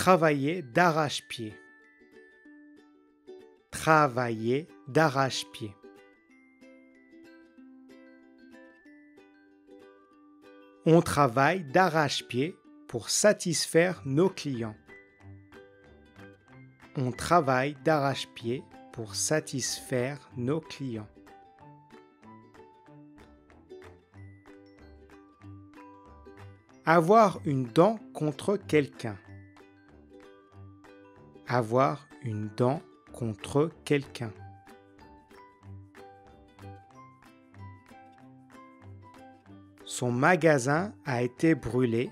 Travailler d'arrache-pied. Travailler d'arrache-pied. On travaille d'arrache-pied pour satisfaire nos clients. On travaille d'arrache-pied pour satisfaire nos clients. Avoir une dent contre quelqu'un. Avoir une dent contre quelqu'un. Son magasin a été brûlé.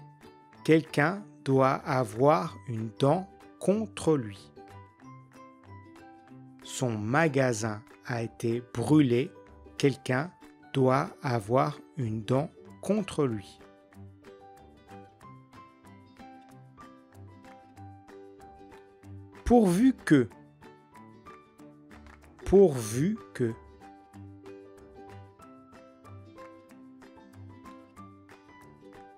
Quelqu'un doit avoir une dent contre lui. Son magasin a été brûlé. Quelqu'un doit avoir une dent contre lui. Pourvu que. Pourvu que.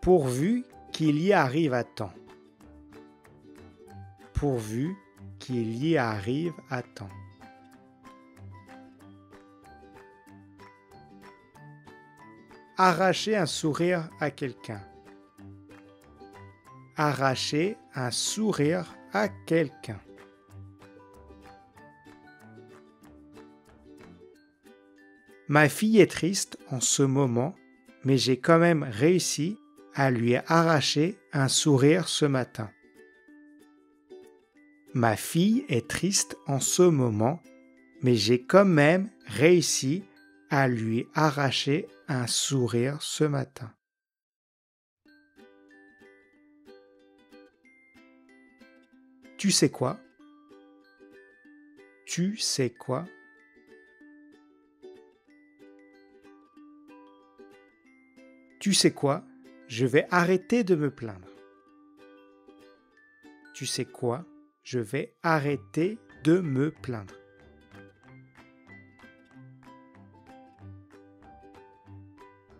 Pourvu qu'il y arrive à temps. Pourvu qu'il y arrive à temps. Arracher un sourire à quelqu'un. Arracher un sourire à quelqu'un. Ma fille est triste en ce moment, mais j'ai quand même réussi à lui arracher un sourire ce matin. Ma fille est triste en ce moment, mais j'ai quand même réussi à lui arracher un sourire ce matin. Tu sais quoi? Tu sais quoi? Tu sais quoi? Je vais arrêter de me plaindre. Tu sais quoi? Je vais arrêter de me plaindre.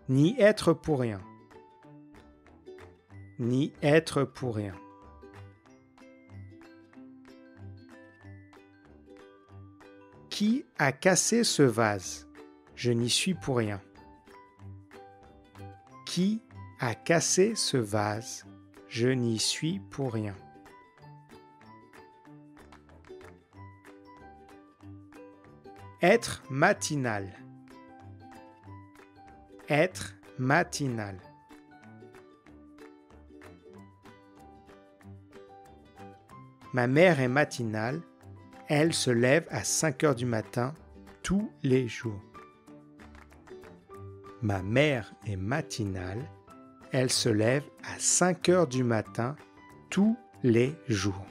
Ni être pour rien. Ni être pour rien. Qui a cassé ce vase? Je n'y suis pour rien. Qui a cassé ce vase? Je n'y suis pour rien. Être matinal. Être matinal. Ma mère est matinale. Elle se lève à 5 heures du matin tous les jours. Ma mère est matinale. Elle se lève à 5 heures du matin tous les jours.